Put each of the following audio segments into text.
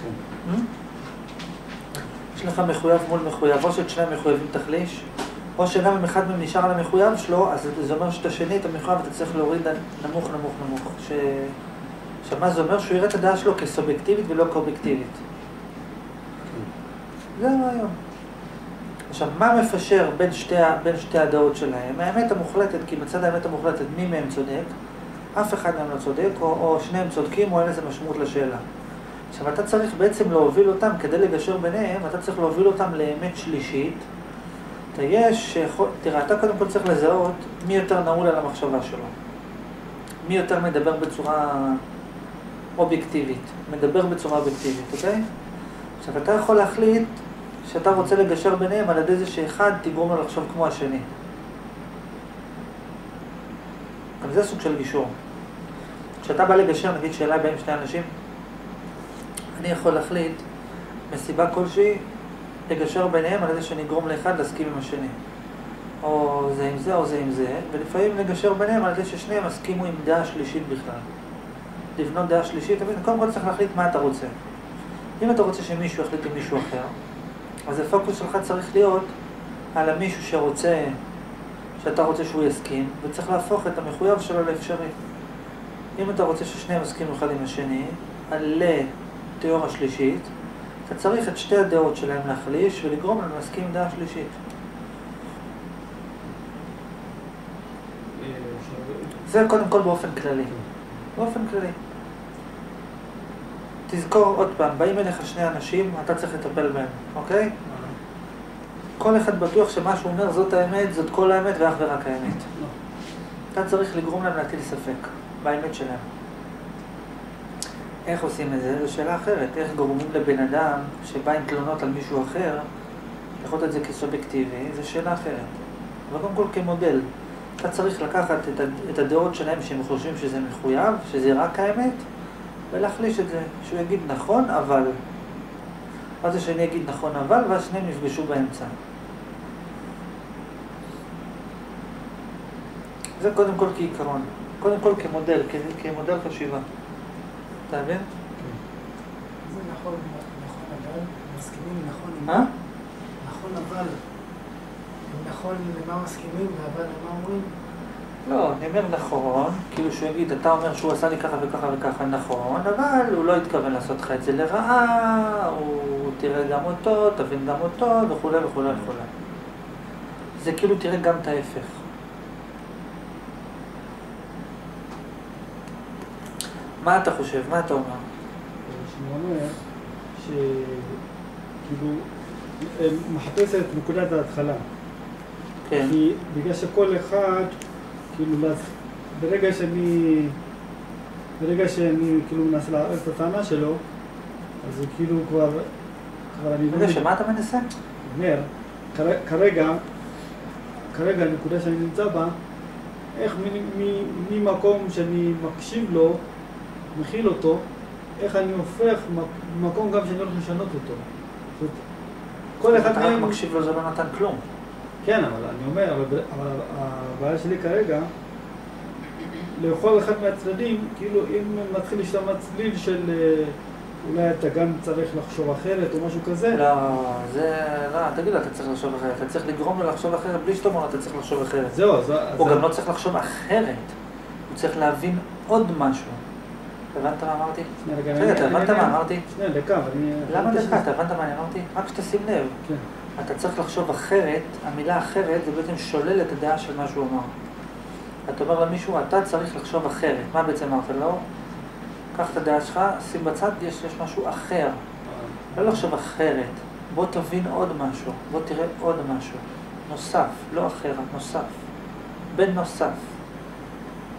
כן. יש לך מחויב מול מחויב, או שאת שני המחויבים תחליש, או שגם אם אחד מהם נשאר על המחויב שלו, אז זה אומר שאת השני, את המחויב, אתה צריך להוריד נמוך, נמוך, נמוך. ש... עכשיו, מה זה אומר? שהוא יראה את הדעה שלו כסובייקטיבית ולא כאובייקטיבית. זה הרעיון. עכשיו, מה מפשר בין שתי, בין שתי הדעות שלהם? האמת המוחלטת, כי מצד האמת המוחלטת, מי מהם צודק? אף אחד מהם לא צודק, או, או שניהם צודקים, או אין לזה משמעות לשאלה. עכשיו, אתה צריך בעצם להוביל אותם, כדי לגשר ביניהם, אתה צריך להוביל אותם לאמת שלישית. אתה יש, תראה, אתה קודם כל צריך לזהות מי יותר נעול על המחשבה שלו. מי יותר מדבר בצורה אובייקטיבית, מדבר בצורה אובייקטיבית, אוקיי? עכשיו, אתה יכול להחליט שאתה רוצה לגשר ביניהם על ידי זה שאחד תגרום לו לחשוב כמו השני. גם זה סוג של גישור. כשאתה בא לגשר, נגיד שאלה באים שני אנשים, אני יכול להחליט, מסיבה כלשהי, לגשר ביניהם על ידי שאני אגרום לאחד להסכים עם השני. או זה עם זה או זה עם זה, ולפעמים לגשר ביניהם על ידי ששניהם הסכימו עם דעה שלישית בכלל. לבנות דעה שלישית, קודם כל צריך להחליט מה אתה רוצה. אם אתה רוצה שמישהו יחליט עם מישהו אחר, אז הפוקוס שלך צריך להיות על המישהו שרוצה, שאתה רוצה שהוא יסכים, וצריך להפוך את המחויב שלו לאפשרי. אם אתה רוצה ששניהם יסכימו אחד עם השני, על תיאוריה שלישית, אתה צריך את שתי הדעות שלהם להחליש ולגרום להם להסכים דעה שלישית. זה קודם כל באופן כללי. באופן כללי. תזכור עוד פעם, באים אליך שני אנשים, אתה צריך לטפל בהם, אוקיי? כל אחד בטוח שמה שהוא אומר זאת האמת, זאת כל האמת ואך ורק האמת. אתה צריך לגרום להם להטיל ספק באמת שלהם. איך עושים את זה? זו שאלה אחרת. איך גורמים לבן אדם שבא עם תלונות על מישהו אחר, לראות את זה כסובייקטיבי, זו שאלה אחרת. אבל קודם כל כמודל. אתה צריך לקחת את הדעות שלהם שהם חושבים שזה מחויב, שזה רק האמת, ולהחליש את זה, שהוא יגיד נכון, אבל. מה זה שאני אגיד נכון, אבל, ואז שניהם יפגשו באמצע. זה קודם כל כעיקרון, קודם כל כמודל, כמודל חשיבה. אתה מבין? זה נכון, נכון אבל, מסכימים נכון? נכון אבל, נכון למה מסכימים ואבל למה אומרים? לא, אני אומר נכון, כאילו שהוא יגיד, אתה אומר שהוא עשה לי ככה וככה וככה נכון, אבל הוא לא התכוון לעשות לך את זה לרעה, הוא תראה גם אותו, תבין גם אותו, וכולי וכולי וכולי. זה כאילו תראה גם את ההפך. מה אתה חושב? מה אתה אומר? שאני אומר שכאילו מחפש את נקודת ההתחלה. כן. כי בגלל שכל אחד כאילו, ברגע שאני, ברגע שאני כאילו מנסה לערב את הטענה שלו, אז זה כאילו כבר, כבר אני... רגע, שמה אתה מנסה? אומר, כרגע, כרגע הנקודה שאני נמצא בה, איך ממקום שאני מקשיב לו, מכיל אותו, איך אני הופך מקום גם שאני הולך לשנות אותו. כל אחד מהם... אתה רק מקשיב לו זה לא נתן כלום. כן, אבל אני אומר, אבל הבעיה שלי כרגע, לכל אחד מהצדדים, כאילו אם מתחיל להשתמע צליל של אה, אולי אתה גם צריך לחשוב אחרת או משהו כזה. לא, זה, לא, תגיד לו, אתה צריך לחשוב אחרת. אתה צריך לגרום לו לחשוב אחרת בלי שאתה אומר אתה צריך לחשוב אחרת. זהו, זהו. הוא גם לא צריך לחשוב אחרת, הוא צריך להבין עוד משהו. הבנת מה אמרתי? רגע, אתה הבנת מה אמרתי? שנייה, דקה, אבל אני... למה דקה? אתה הבנת מה אני אמרתי? רק שתשים לב. כן. אתה צריך לחשוב אחרת, המילה אחרת זה בעצם שולל את הדעה של מה שהוא אמר. אתה אומר למישהו, אתה צריך לחשוב אחרת. מה בעצם אמרת לו? קח את הדעה שלך, שים בצד, יש, יש משהו אחר. לא לחשוב אחרת. בוא תבין עוד משהו, בוא תראה עוד משהו. נוסף, לא אחר, נוסף. בן נוסף.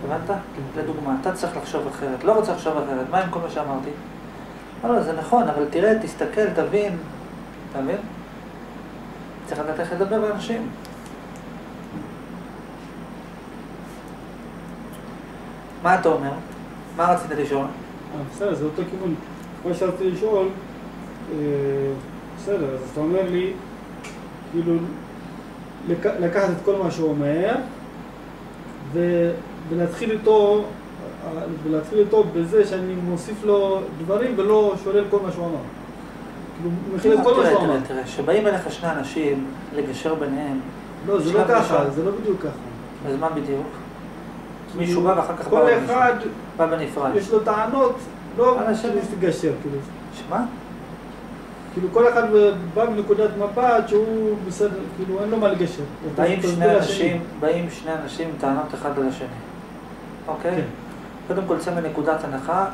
הבנת? לדוגמה, אתה צריך לחשוב אחרת, לא רוצה לחשוב אחרת. מה עם כל מה שאמרתי? לא, זה נכון, אבל תראה, תסתכל, תבין. אתה מבין? צריך לדעת איך לדבר לאנשים. מה אתה אומר? מה רצית לשאול? אה, בסדר, זה אותו כיוון. כמו שרציתי לשאול, אה, בסדר, אז אתה אומר לי, כאילו, לקחת את כל מה שהוא אומר, ולהתחיל איתו ולהתחיל איתו בזה שאני מוסיף לו דברים ולא שולל כל מה שהוא אמר. כאילו, מכיל את כל מה תראה, שהוא אמר. תראה, תראה, שבאים אליך שני אנשים לגשר ביניהם, לא, זה לא ככה. זה לא בדיוק ככה. אז מה בדיוק? מישהו בא ואחר כך בא כל עוד מישהו. אחד, בא בנפרד. יש לו טענות, לא שתגשר, כאילו. שמה? כאילו כל אחד בא מנקודת מבט שהוא בסדר, כאילו אין לו מה לגשר. באים שני. אנשים, באים שני אנשים עם טענות אחד על השני. אוקיי? כן. קודם כל צא מנקודת הנחה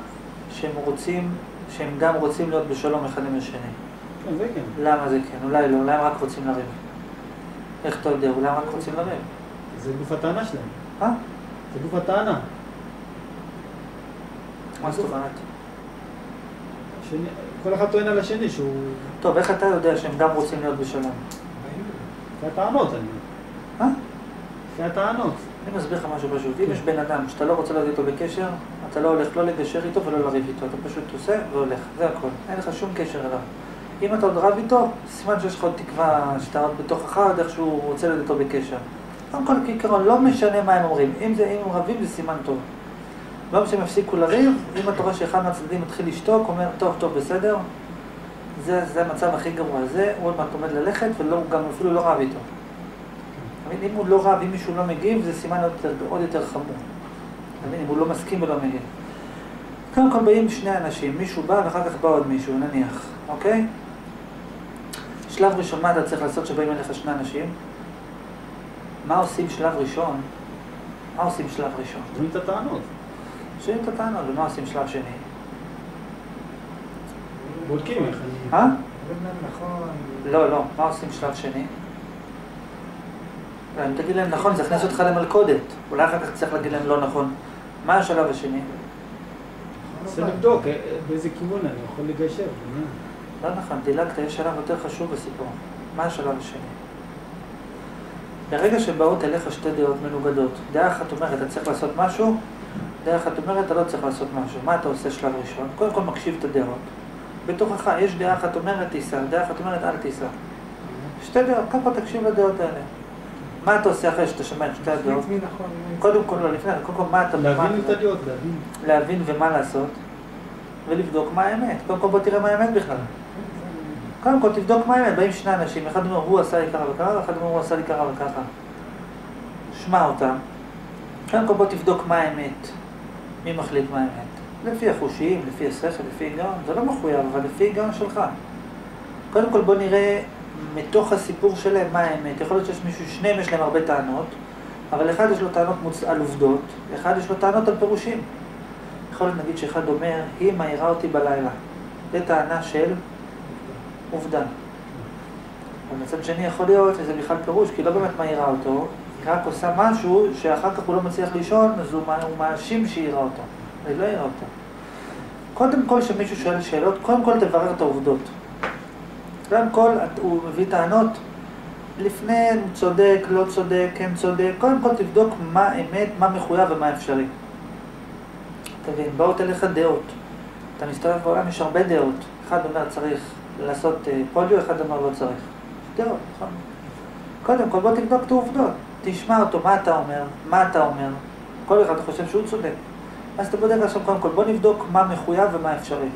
שהם רוצים, שהם גם רוצים להיות בשלום אחד עם השני. כן, זה כן. למה זה כן? אולי לא, אולי הם רק רוצים לריב. איך אתה יודע? אולי הם רק רוצים לריב. זה גוף הטענה שלהם. אה? זה גוף הטענה. מה זאת אומרת? כל אחד טוען על השני שהוא... טוב, איך אתה יודע שהם גם רוצים להיות בשלום? זה הטענות, אני... אה? זה הטענות. אני מסביר לך משהו פשוט. אם יש בן אדם שאתה לא רוצה להיות איתו בקשר, אתה לא הולך לא לגשר איתו ולא לריב איתו. אתה פשוט עושה והולך. זה הכל. אין לך שום קשר אליו. אם אתה עוד רב איתו, סימן שיש לך עוד תקווה שאתה עוד בתוכך עוד איכשהו רוצה להיות איתו בקשר. קודם כל, כעיקרון, לא משנה מה הם אומרים. אם, זה, אם הם רבים זה סימן טוב. ביום שהם יפסיקו לריב, אם אתה רואה שאחד מהצדדים מתחיל לשתוק, אומר, טוב, טוב, בסדר, זה, זה המצב הכי גרוע. זה, הוא עוד מעט עומד ללכת, ולא, גם אפילו לא רב איתו. מבין? אם הוא לא רב, אם מישהו לא מגיב, זה סימן עוד יותר, עוד יותר חמור. אם הוא לא מסכים ולא מגיב. קודם כל באים שני אנשים, מישהו בא ואחר כך בא עוד מישהו, נניח, אוקיי? שלב ראשון, מה אתה צריך לעשות כשבאים אליך שני אנשים? מה עושים שלב ראשון? מה עושים שלב ראשון? שומעים את הטענות. שומעים את הטענות, ומה עושים שלב שני? בודקים איך אני... אה? להם נכון. לא, לא, מה עושים שלב שני? אם תגיד להם נכון, זה יכניס אותך למלכודת. אולי אחר כך צריך להגיד להם לא נכון. מה השלב השני? רוצה לבדוק אה, באיזה כיוון אני יכול לגשר. לא נכון, דילגת, יש שלב יותר חשוב בסיפור. מה השלב השני? ברגע שבאות אליך שתי דעות מנוגדות, דעה אחת אומרת, אתה צריך לעשות משהו, דעה אחת אומרת, אתה לא צריך לעשות משהו. מה אתה עושה שלב ראשון? קודם כל מקשיב את הדעות. בתוכך יש דעה אחת אומרת, תיסע, דעה אחת אומרת, אל תיסע. שתי דעות, קודם כל תקשיב לדעות האלה. מה אתה עושה אחרי שאתה שומע את שתי הדעות? נכון, מי- קודם כל, לא, לפני, קודם כל, מה אתה... להבין את הדעות, להבין. להבין ומה לעשות, ולבדוק מה האמת. קודם כל בוא תראה מה האמת בכלל. קודם כל תבדוק מה האמת, באים שני אנשים, אחד אומר הוא עשה לי ככה וככה, אחד אומר הוא עשה לי ככה וככה. שמע אותם. קודם כל בוא תבדוק מה האמת. מי מחליט מה האמת? לפי החושים, לפי השכל, לפי היגיון, זה לא מחויב, אבל לפי היגיון שלך. קודם כל בוא נראה מתוך הסיפור שלהם מה האמת. יכול להיות שיש מישהו, שניהם יש להם הרבה טענות, אבל אחד יש לו טענות מוצ... על עובדות, אחד יש לו טענות על פירושים. יכול להיות נגיד שאחד אומר, היא מעירה אותי בלילה. זה טענה של עובדה. אבל מצד שני יכול להיות שזה בכלל פירוש, כי היא לא באמת מעירה אותו, היא רק עושה משהו שאחר כך הוא לא מצליח לישון, אז הוא, הוא מאשים שהיא אותו. היא לא העירה אותו. קודם כל, כשמישהו שואל שאלות, קודם כל תברר את העובדות. קודם כל, הוא מביא טענות, לפני צודק, לא צודק, כן צודק, קודם כל תבדוק מה אמת, מה מחויב ומה אפשרי. תבין, באות אליך דעות. אתה מסתובב בעולם, יש הרבה דעות. אחד אומר צריך לעשות אה, פוליו, אחד אומר לא צריך. דעות, נכון? קודם כל בוא תבדוק את העובדות. תשמע אותו, מה אתה אומר, מה אתה אומר. כל אחד חושב שהוא צודק. אז אתה בודק עכשיו קודם כל, בוא נבדוק מה מחויב ומה אפשרי.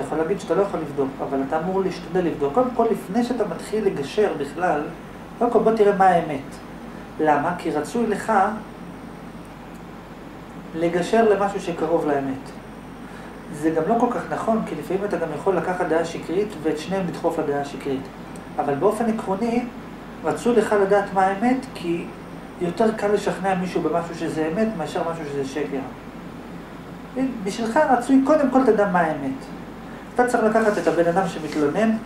אתה יכול להגיד שאתה לא יכול לבדוק, אבל אתה אמור להשתדל לבדוק. קודם כל, לפני שאתה מתחיל לגשר בכלל, קודם כל בוא תראה מה האמת. למה? כי רצוי לך לגשר למשהו שקרוב לאמת. זה גם לא כל כך נכון, כי לפעמים אתה גם יכול לקחת דעה שקרית ואת שניהם לדחוף לדעה השקרית. אבל באופן עקרוני, רצו לך לדעת מה האמת, כי יותר קל לשכנע מישהו במשהו שזה אמת, מאשר משהו שזה שקר. בשבילך רצוי, קודם כל תדע מה האמת. אתה צריך לקחת את הבן אדם שמתלונן,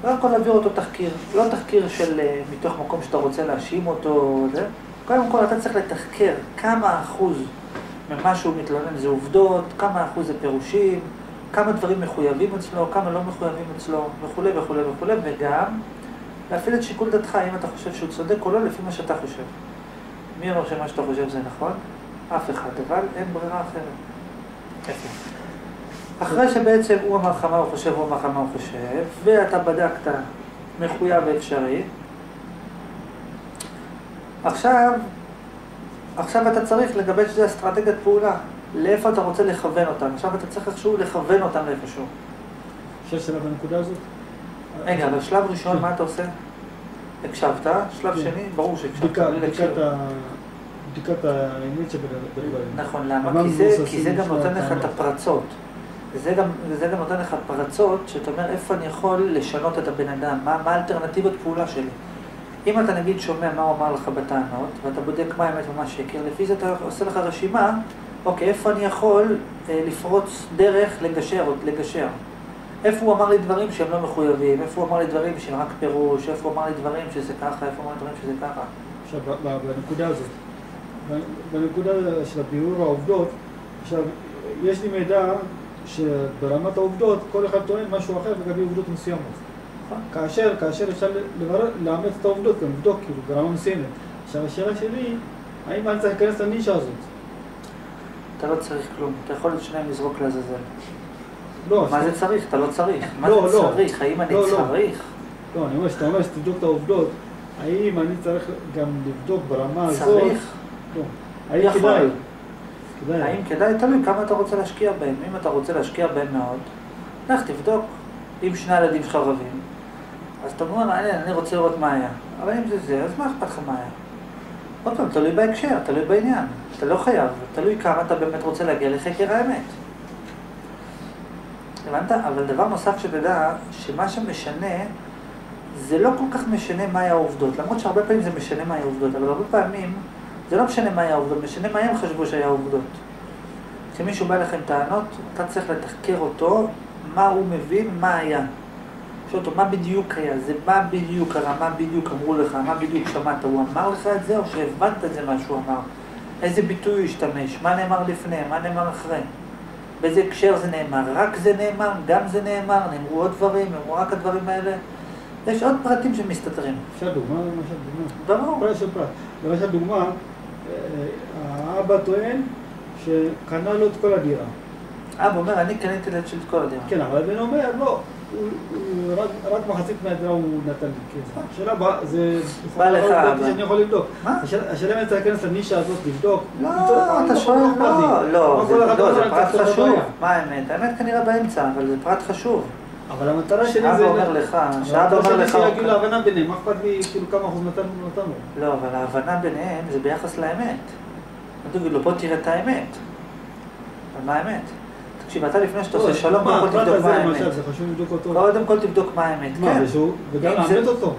קודם כל להעביר אותו תחקיר. לא תחקיר של אה, מתוך מקום שאתה רוצה להאשים אותו, זה. קודם כל אתה צריך לתחקר כמה אחוז ממה שהוא מתלונן זה עובדות, כמה אחוז זה פירושים, כמה דברים מחויבים אצלו, כמה לא מחויבים אצלו, וכולי וכולי וכולי, וגם להפעיל את שיקול דעתך, אם אתה חושב שהוא צודק או לא, לפי מה שאתה חושב. מי אומר שמה שאתה חושב זה נכון? אף אחד, אבל אין ברירה אחרת. יפה. אחרי שבעצם הוא אמר לך מה הוא חושב, הוא אמר לך מה הוא חושב, ואתה בדקת מחויב ואפשרי, עכשיו, עכשיו אתה צריך לגבש איזה אסטרטגיית פעולה. לאיפה אתה רוצה לכוון אותם. עכשיו אתה צריך איכשהו לכוון אותם לאיפשהו. אפשר שאלה בנקודה הזאת? רגע, אבל שלב ראשון, מה אתה עושה? הקשבת, שלב כן. שני, ברור שהקשבת. בדיקת האמת שבדברים. נכון, למה? מה כי זה, גם נותן לך את? הפרצות. זה גם, זה גם נותן לך פרצות, שאתה אומר, איפה אני יכול לשנות את הבן אדם? מה, מה האלטרנטיבות פעולה שלי? אם אתה נגיד שומע מה הוא אמר לך בטענות, ואתה בודק מה האמת ומה שקר, לפי זה אתה עושה לך רשימה, אוקיי, איפה אני יכול אה, לפרוץ דרך לגשר, לגשר? איפה הוא אמר לי דברים שהם לא מחויבים? איפה הוא אמר לי דברים שהם רק פירוש? איפה הוא אמר לי דברים שזה ככה? איפה הוא אמר לי דברים שזה ככה? עכשיו, בנקודה הזאת, בנקודה של הבירור העובדות, עכשיו, יש לי מידע שברמת העובדות, כל אחד טוען משהו אחר לגבי עובדות מסוימות. כאשר, כאשר אפשר לברר, לאמץ את העובדות, גם לבדוק, כאילו, ברמה מסוימת. עכשיו, השאלה שלי, האם אני צריך להיכנס לנישה הזאת? אתה לא צריך כלום, אתה יכול את שניהם לזרוק לעזאזל. לא, מה זה צריך? אתה לא צריך. מה לא, זה לא. צריך? האם אני לא. צריך? לא, אני אומר, שאתה אומר שתבדוק את העובדות, האם אני צריך גם לבדוק ברמה הזאת? צריך? לא. האם. כדאי? כדאי. האם כדאי? תלוי כמה אתה רוצה להשקיע בהם. אם אתה רוצה להשקיע בהם מאוד, לך תבדוק. אם שני הילדים שלך רבים, אז אתה אומר, "אני- אני רוצה לראות מה היה. אבל אם זה זה, אז מה אכפת לך מה היה? עוד פעם, תלוי בהקשר, תלוי בעניין. אתה לא חייב, תלוי כמה אתה באמת רוצה להגיע לחקר האמת. הבנת? אבל דבר נוסף שתדע, שמה שמשנה, זה לא כל כך משנה מהי העובדות. למרות שהרבה פעמים זה משנה מהי העובדות, אבל הרבה פעמים זה לא משנה מהי העובדות, משנה מה הם חשבו שהיה העובדות. כשמישהו בא עם טענות, אתה צריך לתחקר אותו, מה הוא מבין, מה היה. שואל אותו, מה בדיוק היה? זה מה בדיוק קרה, מה בדיוק אמרו לך, מה בדיוק שמעת, הוא אמר לך את זה או שהבנת את זה מה שהוא אמר? איזה ביטוי הוא השתמש, מה נאמר לפני, מה נאמר אחרי? באיזה הקשר זה נאמר? רק זה נאמר, גם זה נאמר, נאמרו עוד דברים, נאמרו רק הדברים האלה? יש עוד פרטים שמסתתרים. אפשר דוגמה למשל, דוגמה. ברור. למשל דוגמה, האבא טוען שקנה לו את כל הדירה. אבא אומר, אני קניתי את של כל הדירה. כן, אבל הבן אומר, לא, רק- מחצית מהדירה הוא נתן לי כסף. השאלה באה, זה... בא לך, אבא. שאני יכול לבדוק. מה? השאלה אם אני צריך להיכנס לנישה הזאת, לבדוק. לא, אתה שואל, אכפת לי. לא, לא, זה לא, פרט את חשוב. מה האמת? האמת כנראה באמצע, אבל זה פרט חשוב. אבל המטרה שלי זה... אומר לך, שאבא המטרה אומר שלי לך, שיגיעו אוקיי. להבנה ביניהם, מה אכפת לי כאילו כמה אחוז נתן נתן לו. לא, אבל ההבנה ביניהם זה ביחס לאמת. אתה תגיד לו, בוא תראה את האמת. אבל מה האמת? תקשיב, אתה לפני שאתה לא, עושה שלום, קודם כל תבדוק מה האמת. זה חשוב לבדוק אותו. קודם כל תבדוק מה האמת, כן. וגם לאמת אותו.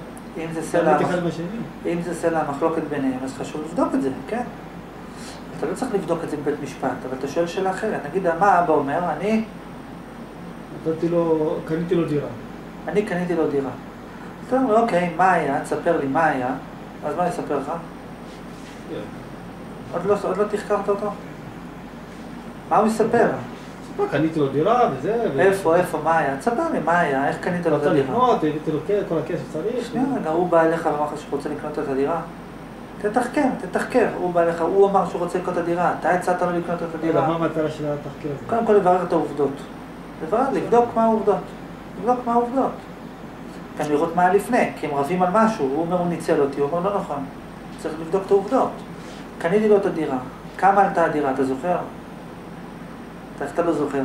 אם זה סלע המחלוקת ביניהם, אז חשוב לבדוק את זה, כן. אתה לא צריך לבדוק את זה בבית משפט, אבל אתה שואל שאלה אחרת. נגיד, מה אבא אומר? אני, נתתי לו, קניתי לו דירה. אני קניתי לו דירה. אז אתה אומר, אוקיי, מה היה? תספר לי מה היה. אז מה אני אספר לך? עוד לא, עוד לא תחקרת אותו? מה הוא יספר? קניתי לו דירה וזה. איפה, איפה, מה היה? תספר לי מה היה, איך קנית לו את רצה הדירה. לקנות, הבאתי לו כל הכסף שצריך. שנייה רגע, הוא בא אליך ואמר לך שהוא רוצה לקנות את הדירה? תתחקר, תתחקר. הוא בא אליך, הוא אמר שהוא רוצה לקנות את הדירה, אתה הצעת לו לקנות את הדירה. מה המטרה של התחקיר הזה? קודם כל לברר את העובדות. לברר, לבדוק מה העובדות. לבדוק מה העובדות. גם לראות מה היה לפני, כי הם רבים על משהו, הוא אומר הוא ניצל אותי, הוא אומר לא נכון. צריך לבדוק את העובדות. קניתי לו את הדירה. כמה עלתה הדירה, אתה זוכר? איך אתה לא זוכר?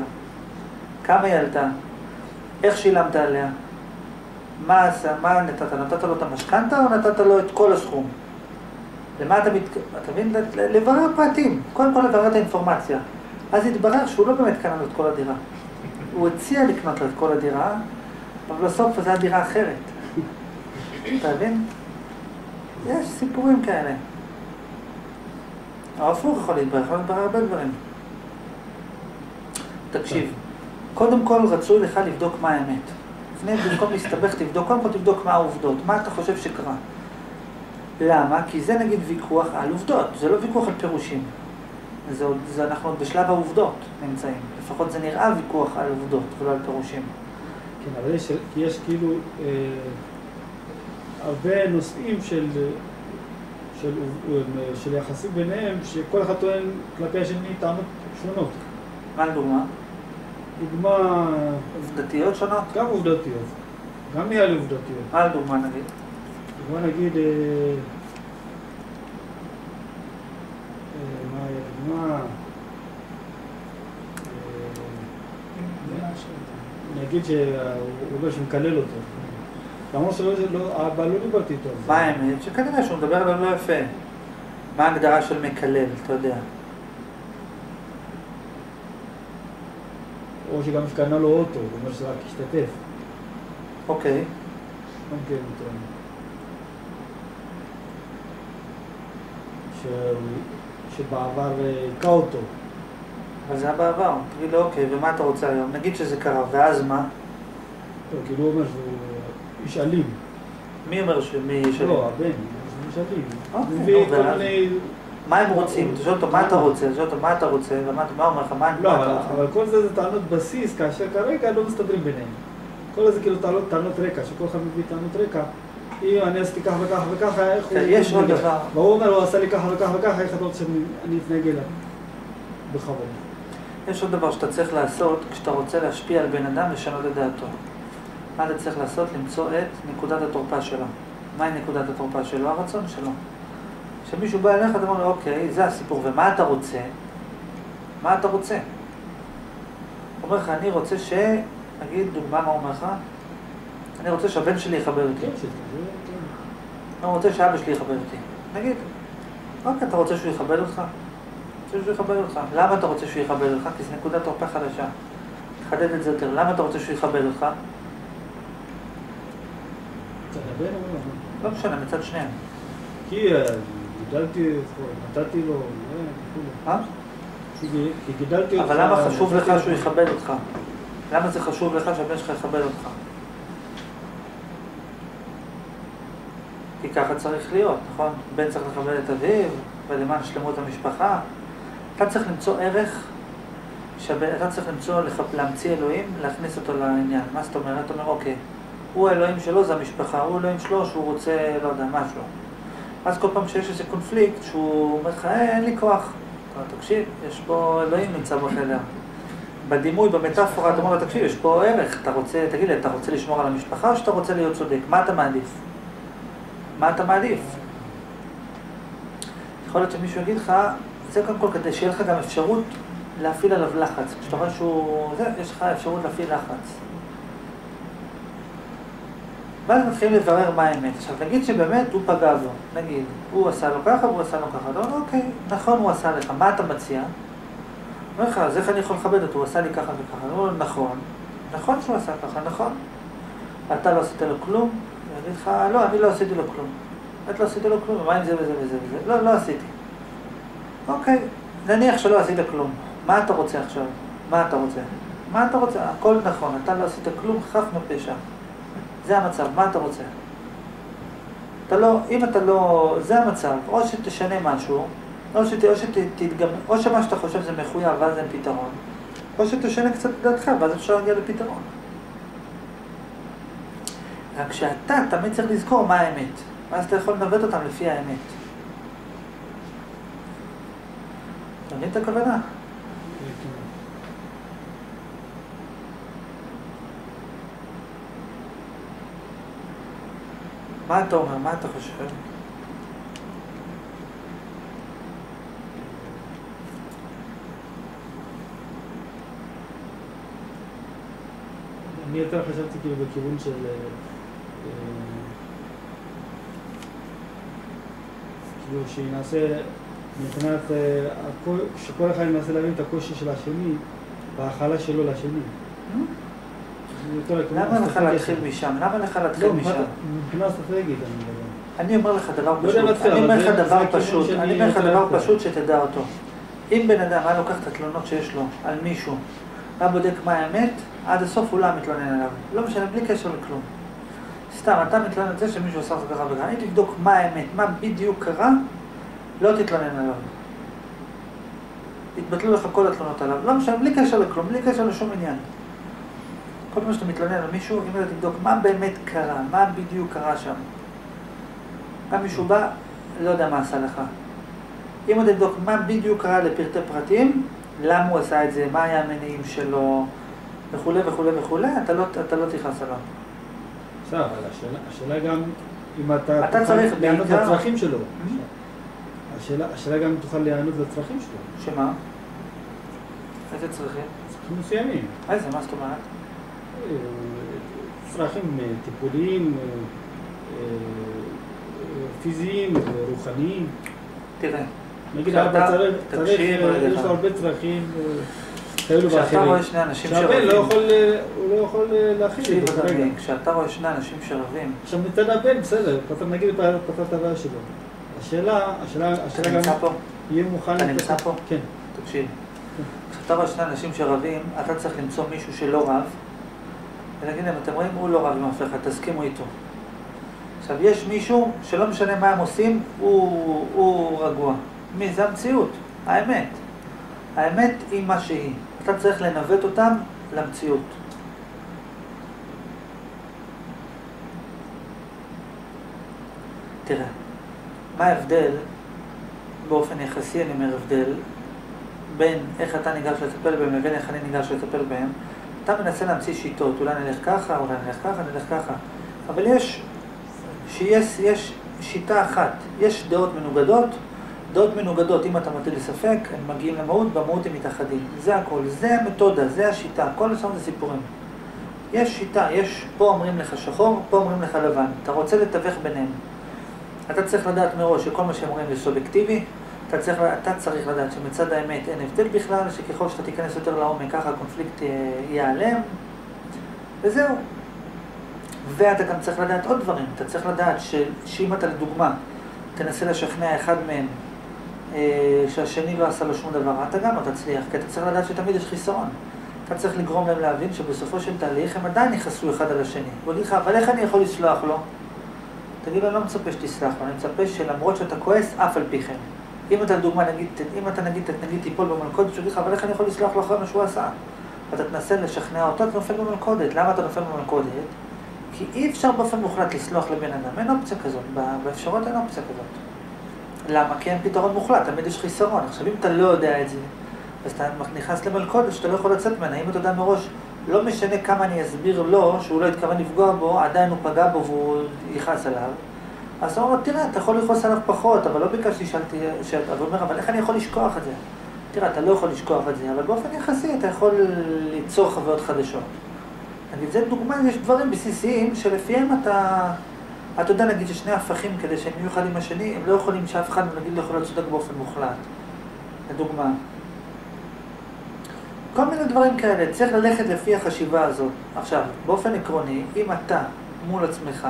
כמה היא עלתה? איך שילמת עליה? מה עשה, מה נתת? נתת לו את המשכנתה או נתת לו את כל הסכום? למה אתה מת... אתה מבין? לברר פרטים. קודם כל לברר את האינפורמציה. אז התברר שהוא לא באמת קנה לו את כל הדירה. הוא הציע לקנות את כל הדירה, אבל בסוף זו הייתה דירה אחרת. אתה מבין? יש סיפורים כאלה. או הפוך יכול להתברר, יכול להתברר הרבה דברים. תקשיב, קודם כל רצוי לך לבדוק מה האמת. לפני, במקום להסתבך, תבדוק, קודם כל תבדוק מה העובדות, מה אתה חושב שקרה. למה? כי זה נגיד ויכוח על עובדות, זה לא ויכוח על פירושים. זה עוד, זה אנחנו עוד בשלב העובדות נמצאים. לפחות זה נראה ויכוח על עובדות ולא על פירושים. כן, אבל יש, יש כאילו אה, הרבה נושאים של, של, אה, של יחסים ביניהם, שכל אחד טוען כלפי השני טענות שונות. מה לדוגמה? דוגמה, עובדתיות שונות? גם עובדתיות, גם נראה לי עובדתיות. מה לדוגמה נגיד? דוגמה נגיד, אה, אני אגיד שהוא אומר שמקלל אותו. למרות שלא, אבל לא דיברתי איתו. מה האמת? שכנראה שהוא מדבר עליו לא יפה. מה ההגדרה של מקלל, אתה יודע? או שגם שקנה לו אוטו, הוא אומר שזה רק השתתף. אוקיי. אוקיי, הוא טוען. שבעבר אה, היכה אותו. אבל זה היה בעבר. תגיד לו, אוקיי, ומה אתה רוצה היום? נגיד שזה קרה, ואז מה? לא, כאילו הוא אומר שהוא איש אלים. מי אומר שמי יש לא, הבן, איש אלים. אוקיי, נו, ואז? מה הם רוצים? תשאל אותו, מה אתה רוצה? תשאל אותו, מה אתה רוצה? ומה מה הוא אומר לך? מה לא, אבל, אתה כל זה זה טענות בסיס, כאשר כרגע לא מסתדרים ביניהם. כל זה כאילו טענות רקע, שכל אחד מביא טענות רקע. אם אני עשיתי ככה וככה וככה, איך הוא... כן, יש עוד? דבר. והוא אומר, הוא עשה לי ככה וככה וככה, איך אתה רוצה שאני אתנהג אליו? בכבוד. יש עוד דבר שאתה צריך לעשות כשאתה רוצה להשפיע על בן אדם לשנות את דעתו. מה אתה צריך לעשות? למצוא את נקודת התורפה שלו. מהי נקודת התורפה שלו? הרצון שלו. כשמישהו בא אליך, אתה אומר לו, אוקיי, זה הסיפור, ומה אתה רוצה? מה אתה רוצה? הוא אומר לך, אני רוצה ש... נגיד, דוגמה מה הוא אומר לך? אני רוצה שהבן שלי יכבד אותי. כן. אני רוצה שאבא שלי יכבד אותי. נגיד, אוקיי, אתה רוצה שהוא יכבד אותך? רוצה שהוא יכבד אותך. למה אתה רוצה שהוא יכבד אותך? כי זו נקודת תורפה חדשה. תחדד את זה יותר. למה אתה רוצה שהוא יכבד אותך? לא? לא משנה, מצד שניהם. כי אה, גידלתי, נתתי לו, אה. אה? כי גידלתי אותך. אבל למה חשוב לך שהוא. יכבד אותך? למה זה חשוב לך שהבן שלך יכבד אותך? כי ככה צריך להיות, נכון? בן צריך לכבד את אביו, ולמען שלמות המשפחה. אתה צריך למצוא ערך, שהבן, אתה צריך למצוא, לח- להמציא אלוהים, להכניס אותו לעניין. מה זאת אומרת? אתה אומר, אוקיי, הוא האלוהים שלו זה המשפחה, הוא האלוהים שלו שהוא רוצה, לא יודע, משהו. אז כל פעם שיש איזה קונפליקט, שהוא אומר לך, אה, אין לי כוח. אתה אומר, תקשיב, יש פה אלוהים נמצא בחדר. בדימוי, במטאפורה, אתה אומר לו, תקשיב, יש פה ערך, אתה רוצה, תגיד לי, אתה רוצה לשמור על המשפחה או שאתה רוצה להיות צודק? מה אתה מעדיף? מה אתה מעדיף? יכול להיות שמישהו יגיד לך, זה קודם כל כדי שיהיה לך גם אפשרות להפעיל עליו לחץ. כשאתה רואה שהוא... זה, יש לך אפשרות להפעיל לחץ. ואז מתחילים לברר מה האמת. עכשיו, נגיד שבאמת הוא פגע בו, נגיד, הוא עשה לו ככה והוא עשה לו ככה. אומר, אוקיי, נכון, הוא עשה לך, מה אתה מציע? אומר לך, אז איך אני יכול לכבד אותו? הוא עשה לי ככה וככה. אני לו, נכון, נכון שהוא עשה ככה, נכון. אתה לא עשית לו כלום? הוא יגיד לך, לא, אני לא עשיתי לו כלום. את לא עשית לו כלום, מה עם זה וזה וזה וזה? לא, לא עשיתי. אוקיי, נניח שלא עשית כלום. מה אתה רוצה עכשיו? מה אתה רוצה? מה אתה רוצה? הכל נכון, אתה לא עשית כלום, חף מפשע. זה המצב, מה אתה רוצה? אתה לא, אם אתה לא, זה המצב, או שתשנה משהו, או, שת, או, שתתגמ... או שמה שאתה חושב זה מחויב ואז אין פתרון, או שתשנה קצת את דעתך ואז אפשר להגיע לפתרון. רק שאתה תמיד צריך לזכור מה האמת, ואז אתה יכול לנווט אותם לפי האמת. אתה מבין את הכוונה? מה אתה אומר? מה אתה חושב? אני יותר חשבתי כאילו בכיוון של... אה, כאילו שנעשה מבחינת... אה, שכל אחד ינסה להבין את הקושי של השני וההכלה שלו לשני. למה לך להתחיל. משם? למה לך להתחיל לא, משם? מבחינה אסטרטגית אני מדבר. אני אומר לך דבר לא פשוט, אני אומר לך דבר פשוט, אני אומר לך דבר. פשוט שתדע אותו. אם בן אדם היה לוקח את התלונות שיש לו על מישהו, היה בודק מה האמת, עד הסוף הוא לא היה מתלונן עליו. לא משנה, בלי קשר לכלום. סתם, אתה מתלונן על זה שמישהו עשה ככה וככה. אם תבדוק מה האמת, מה בדיוק קרה, לא תתלונן עליו. יתבטלו לך כל התלונות עליו. לא משנה, בלי קשר לכלום, בלי קשר לשום עניין. כל פעם שאתה מתלונן על מישהו, אם אתה תבדוק מה באמת קרה, מה בדיוק קרה שם. גם מישהו בא, לא יודע מה עשה לך. אם אתה תבדוק מה בדיוק קרה לפרטי פרטים, למה הוא עשה את זה, מה היה המניעים שלו, וכולי וכולי וכולי, אתה לא, אתה לא תכעס עליו. בסדר, אבל השאלה- גם אם אתה... אתה צריך להיענות לצרכים שלו. Mhm. השאלה גם אם תוכל להיענות לצרכים שלו. שמה? איזה צרכים? צרכים מסוימים. איזה, מה זאת אומרת? אה, צרכים אה, טיפוליים, אה, פיזיים, רוחניים. תראה, נגיד אבא צריך, רגע יש. לו הרבה צרכים כאלו כשאתה ואחרים. רואה שני אנשים שהבן לא שרבים, יכול, אה, לא יכול אה, להכיל כשאתה רואה שני אנשים שרבים, עכשיו מצד הבן, בסדר, נגיד פתר את הבעיה שלו. השאלה, השאלה, השאלה גם נמצא פה? יהיה מוכן... אתה נמצא פה? כן. תקשיב, כשאתה רואה שני אנשים שרבים, אתה צריך למצוא מישהו שלא רב, ולהגיד להם, אתם רואים, הוא לא רב עם אף אחד, תסכימו איתו. עכשיו, יש מישהו שלא משנה מה הם עושים, הוא, הוא רגוע. מי? זה המציאות, האמת. האמת היא מה שהיא. אתה צריך לנווט אותם למציאות. תראה, מה ההבדל, באופן יחסי אני אומר הבדל, בין איך אתה ניגש לטפל בהם לבין איך אני ניגש לטפל בהם, אתה מנסה להמציא שיטות, אולי נלך ככה, אולי נלך ככה, נלך ככה, אבל יש, שיש, יש שיטה אחת, יש דעות מנוגדות, דעות מנוגדות, אם אתה מטיל ספק, הם מגיעים למהות, במהות הם מתאחדים, זה הכל, זה המתודה, זה השיטה, כל השאר זה סיפורים. יש שיטה, יש, פה אומרים לך שחור, פה אומרים לך לבן, אתה רוצה לתווך ביניהם. אתה צריך לדעת מראש שכל מה שהם אומרים זה סובייקטיבי, אתה צריך, אתה צריך לדעת שמצד האמת אין הבדל בכלל, שככל שאתה תיכנס יותר לעומק, ככה הקונפליקט אה, ייעלם, וזהו. ואתה גם צריך לדעת עוד דברים, אתה צריך לדעת ש, שאם אתה לדוגמה תנסה לשכנע אחד מהם שהשני לא עשה לו שום דבר, אתה גם לא תצליח, כי אתה צריך לדעת שתמיד יש חיסרון. אתה צריך לגרום להם להבין שבסופו של תהליך הם עדיין יכעסו אחד על השני. הוא יגיד לך, אבל איך אני יכול לסלוח לו? תגיד לו, אני לא מצפה שתסלח לו, אני מצפה שלמרות שאתה כועס, אף על פי כן. אם אתה לדוגמה, נגיד, אם אתה נגיד, נגיד תיפול במלכודת, שהוא יגיד לך, אבל איך אני יכול לסלוח לו אחרי מה שהוא עשה? ואתה תנסה לשכנע אותו, אתה נופל במלכודת. למה אתה נופל במלכודת? כי אי אפשר באופן מוחלט לסלוח לבן אדם, אין אופציה כזאת, באפשרות אין אופציה כזאת. למה? כי אין פתרון מוחלט, תמיד יש חיסרון. עכשיו, אם אתה לא יודע את זה, אז אתה נכנס למלכודת שאתה לא יכול לצאת ממנה. אם אתה יודע מראש, לא משנה כמה אני אסביר לו שהוא לא התכוון לפגוע בו, עדיין הוא פגע בו והוא יכעס עליו. אז הוא אומר, תראה, אתה יכול לכעוס עליו פחות, אבל לא ביקשתי שאלתי, שאתה, הוא אומר, אבל איך אני יכול לשכוח את זה? תראה, אתה לא יכול לשכוח את זה, אבל באופן יחסי אתה יכול ליצור חוויות חדשות. נגיד, זה דוגמה, יש דברים בסיסיים שלפיהם אתה, אתה יודע, נגיד ששני הפכים, כדי שהם יהיו אחד עם השני, הם לא יכולים שאף אחד, נגיד, לא יכול להיות צודק באופן מוחלט. לדוגמה. כל מיני דברים כאלה, צריך ללכת לפי החשיבה הזאת. עכשיו, באופן עקרוני, אם אתה מול עצמך,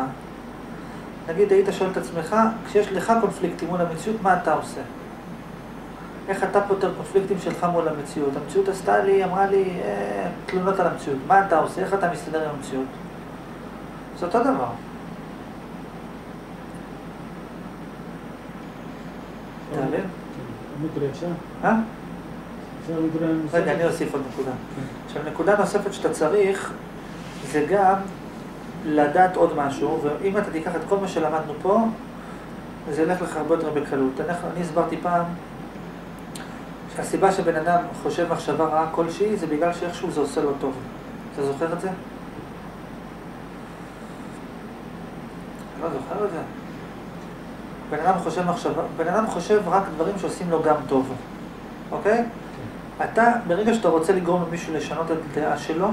נגיד היית שואל את עצמך, כשיש לך קונפליקטים מול המציאות, מה אתה עושה? איך אתה פותר קונפליקטים שלך מול המציאות? המציאות עשתה לי, אמרה לי, אה, תלונות על המציאות. מה אתה עושה? איך אתה מסתדר עם המציאות? זה אותו דבר. נקודה ישר? אה? רגע, אני אוסיף עוד נקודה. עכשיו, נקודה נוספת שאתה צריך, זה גם לדעת עוד משהו, ואם אתה תיקח את כל מה שלמדנו פה, זה ילך לך הרבה יותר בקלות. אני הסברתי פעם שהסיבה שבן אדם חושב מחשבה רעה כלשהי, זה בגלל שאיכשהו זה עושה לו טוב. אתה זוכר את זה? לא זוכר את זה. בן אדם חושב מחשבה, בן אדם חושב רק דברים שעושים לו גם טוב, אוקיי? אתה, ברגע שאתה רוצה לגרום למישהו לשנות את הדעה שלו,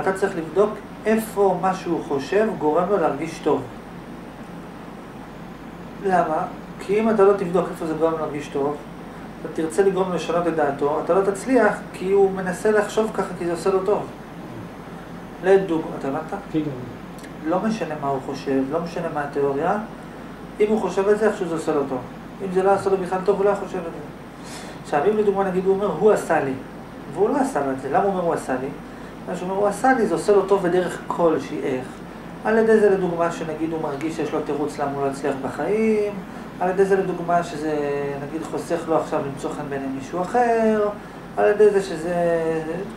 אתה צריך לבדוק איפה מה שהוא חושב גורם לו להרגיש טוב. למה? כי אם אתה לא תבדוק איפה זה גורם לו להרגיש טוב, אתה תרצה לגרום לו לשנות את דעתו, אתה לא תצליח כי הוא מנסה לחשוב ככה כי זה עושה לו טוב. לדוגמה, אתה הבנת? כן, גם. לא משנה מה הוא חושב, לא משנה מה התיאוריה, אם הוא חושב את זה, איכשהו זה עושה לו טוב. אם זה לא עשה לו בכלל טוב, הוא לא היה חושב את זה. עכשיו, אם לדוגמה נגיד הוא אומר, הוא עשה לי, והוא לא עשה לו את זה, למה הוא אומר הוא עשה לי? מה שהוא אומר, הוא עשה לי, זה עושה לו טוב בדרך כלשהי, איך? על ידי זה לדוגמה שנגיד הוא מרגיש שיש לו תירוץ למה הוא לא יצליח בחיים, על ידי זה לדוגמה שזה נגיד חוסך לו עכשיו למצוא חן בעיני מישהו אחר, על ידי זה שזה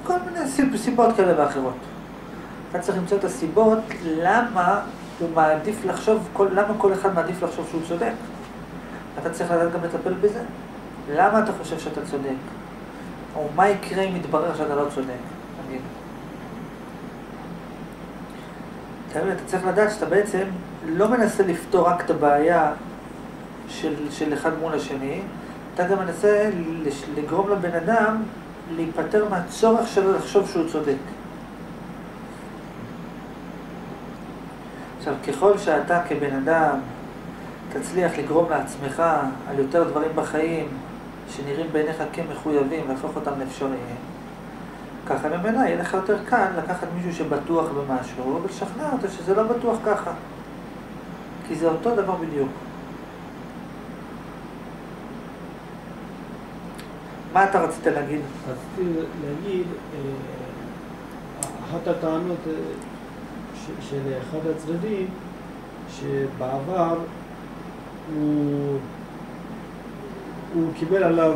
כל מיני סיב- סיבות כאלה ואחרות. אתה צריך למצוא את הסיבות למה הוא מעדיף לחשוב, כל, למה כל אחד מעדיף לחשוב שהוא צודק. אתה צריך לדעת גם לטפל בזה. למה אתה חושב שאתה צודק? או מה יקרה אם יתברר שאתה לא צודק. אתה צריך לדעת שאתה בעצם לא מנסה לפתור רק את הבעיה של, של אחד מול השני, אתה גם מנסה לגרום לבן אדם להיפטר מהצורך שלו לחשוב שהוא צודק. עכשיו, ככל שאתה כבן אדם תצליח לגרום לעצמך על יותר דברים בחיים שנראים בעיניך כמחויבים, להפוך אותם לאפשריים, ככה ממילא יהיה לך יותר קל לקחת מישהו שבטוח במשהו ולשכנע אותו שזה לא בטוח ככה. כי זה אותו דבר בדיוק. מה אתה רצית להגיד? רציתי להגיד, אה, אחת הטענות אה, של אחד הצדדים, שבעבר הוא, הוא קיבל עליו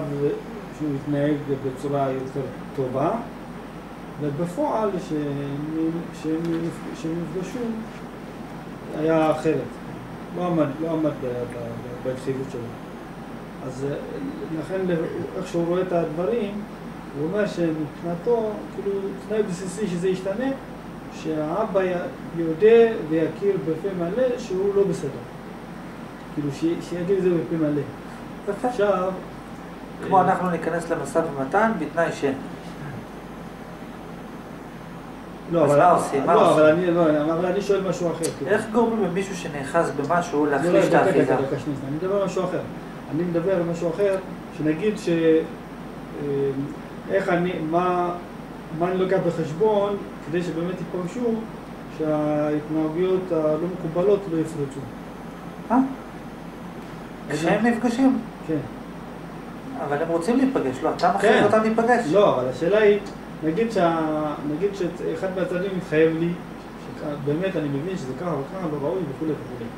שהוא התנהג בצורה יותר טובה, ובפועל שהם שהם- שהם נפגשו היה אחרת, לא עמד, לא עמד בהתחייבות שלו. אז לכן איך שהוא רואה את הדברים, הוא אומר שמבחינתו, כאילו, תנאי בסיסי שזה ישתנה, שהאבא י- יודע ויכיר בפה מלא שהוא לא בסדר. כאילו, שיגיד את זה בפה מלא. יפה. עכשיו... כמו אה, אנחנו ניכנס למשא ומתן בתנאי ש... לא, אבל, מה עושים? לא? אבל אני, לא, אבל אני שואל משהו אחר. כאילו. איך גורמים למישהו שנאחז במשהו לא, לא, להחליש את האחיזה? אני מדבר על משהו אחר. אני מדבר על משהו אחר, שנגיד ש... אה, איך אני, מה, מה אני לוקח בחשבון כדי שבאמת יתפרשו שההתנהגויות הלא מקובלות לא יפרצו. אה? כשהם נפגשים. כן. אבל הם רוצים להיפגש, לא? אתה מכריח כן. אותם להיפגש. לא, אבל השאלה היא, נגיד, שה... נגיד שאחד מהצדדים מתחייב לי, שבאמת אני מבין שזה ככה וככה לא ראוי וכולי וכולי.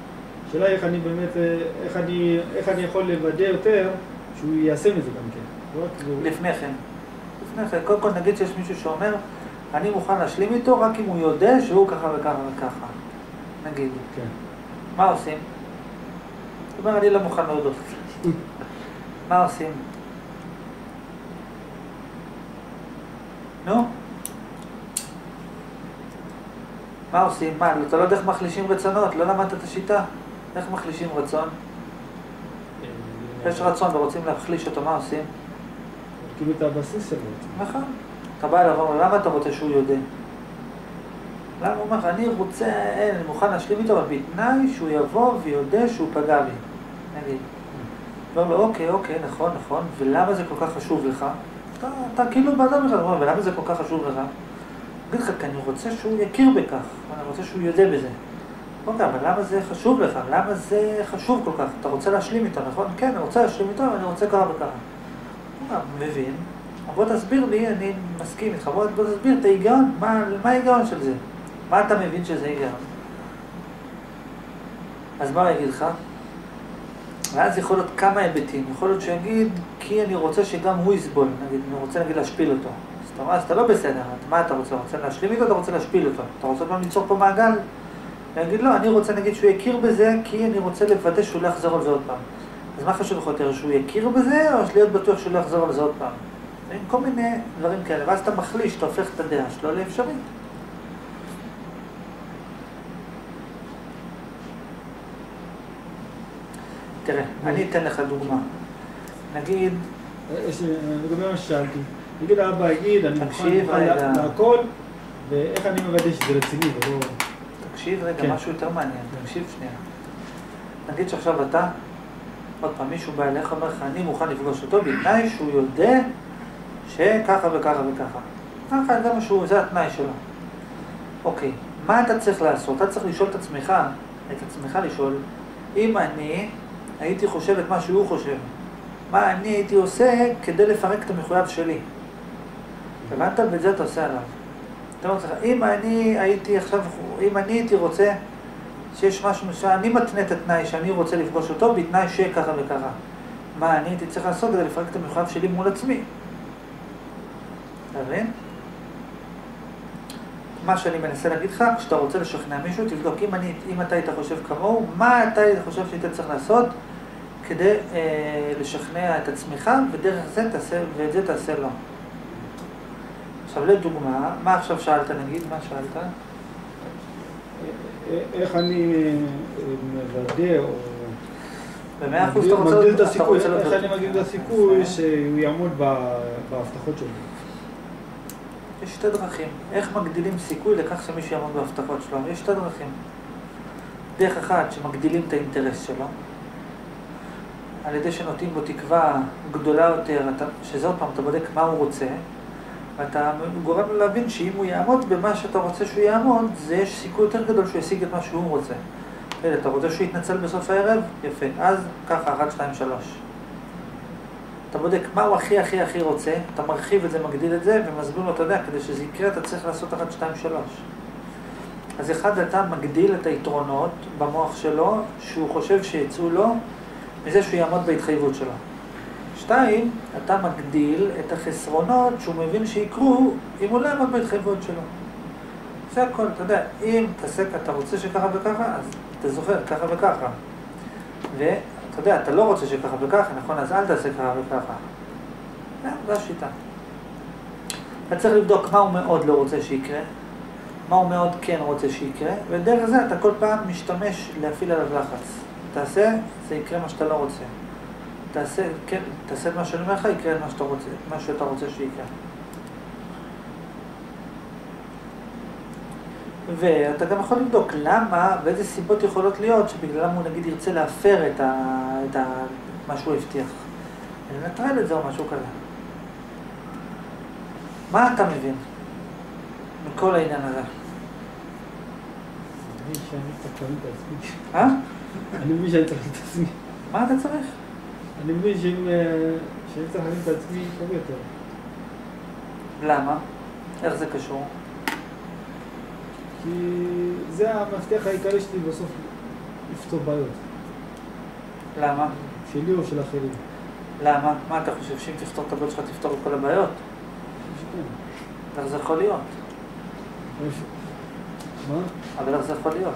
השאלה היא איך אני באמת, איך אני, איך אני יכול לוודא יותר שהוא יישם את זה גם כן. לא לפני כן. לפני כן. קודם כל נגיד שיש מישהו שאומר, אני מוכן להשלים איתו רק אם הוא יודע שהוא ככה וככה וככה. נגיד. כן. מה עושים? הוא אומר, אני לא מוכן להודות. מה עושים? נו? מה עושים? מה, אתה לא יודע איך מחלישים רצונות? לא למדת את השיטה? איך מחלישים רצון? יש רצון ורוצים להחליש אותו, מה עושים? כאילו את הבסיס שלו. נכון. אתה בא אליו למה אתה רוצה שהוא יודה? למה הוא אומר אני רוצה, אין, אני מוכן להשלים איתו, אבל בתנאי שהוא יבוא ויודה שהוא פגע בי. נגיד. אומר לו, אוקיי, אוקיי, נכון, נכון, ולמה זה כל כך חשוב לך? אתה, כאילו באדם אחד, הוא אומר, ולמה זה כל כך חשוב לך? אגיד לך, כי אני רוצה שהוא יכיר בכך, אני רוצה שהוא יודה בזה. אוקיי, אבל למה זה חשוב לך? למה זה חשוב כל כך? אתה רוצה להשלים איתו, נכון? כן, אני רוצה להשלים איתו, אבל אני רוצה ככה וככה. אומר, מבין, בוא תסביר לי, אני מסכים איתך, בוא, בוא תסביר את ההיגיון, מה, מה ההיגיון של זה? מה אתה מבין שזה היגיון? אז מה הוא יגיד לך? ואז יכול להיות כמה היבטים, יכול להיות שהוא יגיד, כי אני רוצה שגם הוא יסבול, נגיד, אני רוצה נגיד להשפיל אותו. אז אתה אומר, אז אתה לא בסדר, מה אתה רוצה? רוצה להשלים איתו, אתה רוצה להשפיל אותו? אתה רוצה גם ליצור פה מעגל? הוא יגיד, לא, אני רוצה נגיד שהוא יכיר בזה, כי אני רוצה לוודא שהוא לא יחזור על זה עוד פעם. אז מה חשוב לך יותר, שהוא יכיר בזה, או להיות בטוח שהוא לא יחזור על זה עוד פעם? עם כל מיני דברים כאלה, ואז אתה מחליש, אתה הופך את הדעה שלו לאפשרית. תראה, אני אתן לך דוגמה. נגיד, לגבי מה ששאלתי, נגיד האבא יגיד, אני מוכן להכל, ואיך אני מוודא שזה רציני ולא... תקשיב רגע, כן. משהו יותר מעניין, תקשיב שנייה. נגיד שעכשיו אתה, עוד פעם, מישהו בא אליך ואומר לך, אני מוכן לפגוש אותו בתנאי שהוא יודע שככה וככה וככה. ככה, זה מה שהוא, זה התנאי שלו. אוקיי, מה אתה צריך לעשות? אתה צריך לשאול את עצמך, את עצמך לשאול, אם אני הייתי חושב את מה שהוא חושב, מה אני הייתי עושה כדי לפרק את המחויב שלי? הבנת? ואת זה אתה עושה עליו. אתה אומר לך, אם אני הייתי עכשיו, אם אני הייתי רוצה שיש משהו מסוים, אני מתנה את התנאי שאני רוצה לפגוש אותו בתנאי שככה וככה. מה אני הייתי צריך לעשות כדי לפרק את המחויב שלי מול עצמי? אתה מבין? מה שאני מנסה להגיד לך, כשאתה רוצה לשכנע מישהו, תבדוק אם, אני, אם אתה היית חושב כמוהו, מה אתה היית חושב שהיית צריך לעשות כדי אה, לשכנע את עצמך, ודרך זה תעשה, ואת זה תעשה לו. עכשיו לדוגמה, מה עכשיו שאלת נגיד? מה שאלת? איך אני אה, מוודא או... במאה אחוז אתה מגדיל- רוצה... מגדיל את הסיכוי, איך. אני מגדיל את הסיכוי. שהוא יעמוד בהבטחות שלו. יש שתי דרכים. איך מגדילים סיכוי לכך שמישהו יעמוד בהבטחות שלו? יש שתי דרכים. דרך אחת שמגדילים את האינטרס שלו, על ידי שנותנים בו תקווה גדולה יותר, אתה, שזה עוד פעם, אתה בודק מה הוא רוצה, ואתה גורם לו להבין שאם הוא יעמוד במה שאתה רוצה שהוא יעמוד, זה יש סיכוי יותר גדול שהוא ישיג את מה שהוא רוצה. אתה רוצה שהוא יתנצל בסוף הערב? יפה. אז ככה, אחת, שתיים, שלוש. אתה בודק מה הוא הכי הכי הכי רוצה, אתה מרחיב את זה, מגדיל את זה, ומסביר לו, אתה יודע, כדי שזה יקרה אתה צריך לעשות אחת, שתיים, שלוש. אז אחד, אתה מגדיל את היתרונות במוח שלו, שהוא חושב שיצאו לו מזה שהוא יעמוד בהתחייבות שלו. שתיים, אתה מגדיל את החסרונות שהוא מבין שיקרו אם הוא לא יעמוד בהתחייבות שלו. זה הכל, אתה יודע, אם תעשה, אתה רוצה שככה וככה, אז אתה זוכר, ככה וככה. ואתה יודע, אתה לא רוצה שככה וככה, נכון? אז אל תעשה ככה וככה. זו השיטה. אתה צריך לבדוק מה הוא מאוד לא רוצה שיקרה, מה הוא מאוד כן רוצה שיקרה, ודרך זה אתה כל פעם משתמש להפעיל עליו לחץ. תעשה, זה יקרה מה שאתה לא רוצה. תעשה, כן, תעשה מה שאני אומר לך, יקרה מה שאתה רוצה, מה שאתה רוצה שיקרה. ואתה גם יכול לבדוק למה ואיזה סיבות יכולות להיות שבגללם הוא נגיד ירצה להפר את, ה, את ה, מה שהוא הבטיח. לנטרל את זה או משהו כזה. מה אתה מבין מכל העניין הזה? אה? אני מבין שאני צריך את עצמי. מה אתה צריך? אני מבין שאם צריך להבין את עצמי טוב יותר. למה? איך זה קשור? כי זה המפתח העיקרי שלי בסוף לפתור בעיות. למה? שלי או של אחרים. למה? מה אתה חושב, שאם תפתור את הבעיות שלך תפתור את כל הבעיות? איך זה יכול להיות? מה? אבל איך זה יכול להיות?